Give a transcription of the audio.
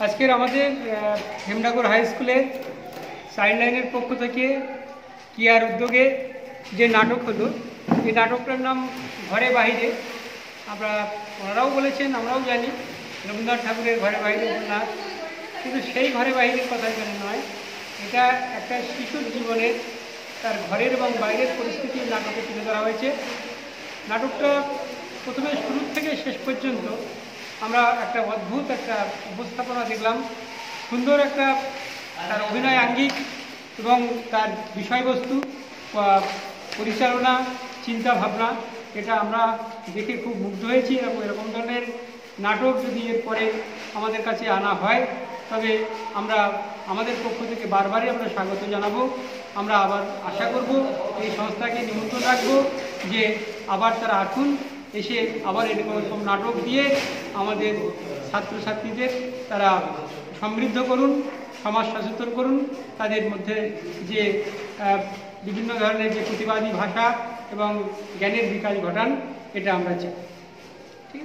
আজকের আমাদের হেমনগর হাই স্কুলে চাইল্ড লাইনের পক্ষ থেকে কিয়ার উদ্যোগে যে নাটক হলো, এই নাটকটার নাম ঘরে বাইরে আমরা, ওনারাও বলেছেন, আমরাও জানি, রবীন্দ্রনাথ ঠাকুরের ঘরে বাইরে উপন্যাস কিন্তু সেই ঘরে বাইরের কথা এখানে নয়, এটা একটা শিশুর জীবনের তার ঘরের এবং বাইরের পরিস্থিতির নাটকে তুলে ধরা হয়েছে। নাটকটা প্রথমে শুরু থেকে শেষ পর্যন্ত আমরা একটা অদ্ভুত একটা উপস্থাপনা দেখলাম। সুন্দর একটা তার অভিনয় আঙ্গিক এবং তার বিষয়বস্তু পরিচালনা চিন্তা ভাবনা এটা আমরা দেখে খুব মুগ্ধ হয়েছি এবং এরকম ধরনের নাটক যদি এরপরে আমাদের কাছে আনা হয়, তবে আমরা আমাদের পক্ষ থেকে বারবারই আমরা স্বাগত জানাব। আমরা আবার আশা করব এই সংস্থাকে নিমন্ত্রণ রাখব যে আবার তারা আসুন এসে আবার এরকম এরকম নাটক দিয়ে আমাদের ছাত্রছাত্রীদের তারা সমৃদ্ধ করুন, সমাজ সচেতন করুন। তাদের মধ্যে যে বিভিন্ন ধরনের যে প্রতিবাদী ভাষা এবং জ্ঞানের বিকাশ ঘটান, এটা আমরা চাই। ঠিক